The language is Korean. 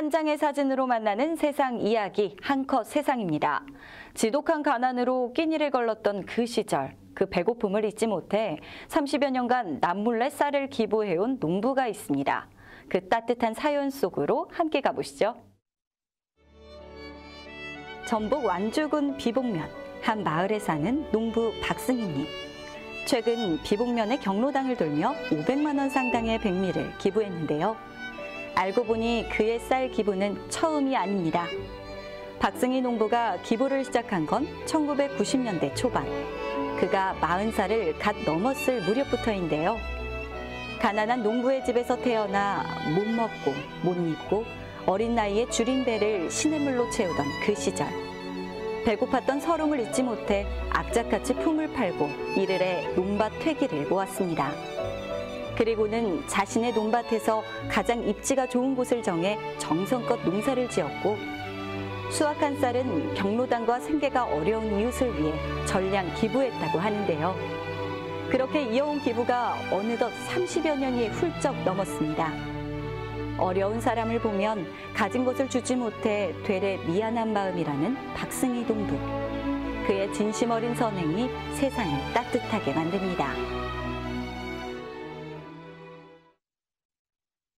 한 장의 사진으로 만나는 세상 이야기 한 컷 세상입니다. 지독한 가난으로 끼니를 걸렀던 그 시절 그 배고픔을 잊지 못해 30여 년간 남몰래 쌀을 기부해온 농부가 있습니다. 그 따뜻한 사연 속으로 함께 가보시죠. 전북 완주군 비봉면 한 마을에 사는 농부 박승희님. 최근 비봉면의 경로당을 돌며 500만 원 상당의 백미를 기부했는데요. 알고 보니 그의 쌀 기부는 처음이 아닙니다. 박승희 농부가 기부를 시작한 건 1990년대 초반. 그가 40살을 갓 넘었을 무렵부터인데요. 가난한 농부의 집에서 태어나 못 먹고 못 입고 어린 나이에 줄인 배를 시냇물로 채우던 그 시절. 배고팠던 서름을 잊지 못해 악착같이 품을 팔고 이르래 논밭 퇴기를 모았습니다. 그리고는 자신의 논밭에서 가장 입지가 좋은 곳을 정해 정성껏 농사를 지었고 수확한 쌀은 경로당과 생계가 어려운 이웃을 위해 전량 기부했다고 하는데요. 그렇게 이어온 기부가 어느덧 30여 년이 훌쩍 넘었습니다. 어려운 사람을 보면 가진 것을 주지 못해 되레 미안한 마음이라는 박승희 동부. 그의 진심 어린 선행이 세상을 따뜻하게 만듭니다.